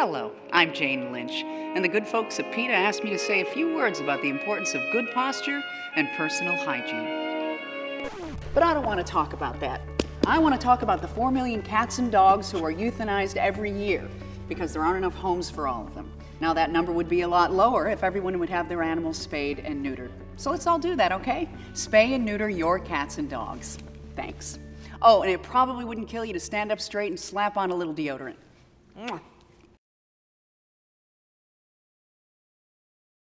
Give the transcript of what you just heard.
Hello, I'm Jane Lynch, and the good folks at PETA asked me to say a few words about the importance of good posture and personal hygiene. But I don't want to talk about that. I want to talk about the 4 million cats and dogs who are euthanized every year because there aren't enough homes for all of them. Now, that number would be a lot lower if everyone would have their animals spayed and neutered. So let's all do that, okay? Spay and neuter your cats and dogs. Thanks. Oh, and it probably wouldn't kill you to stand up straight and slap on a little deodorant.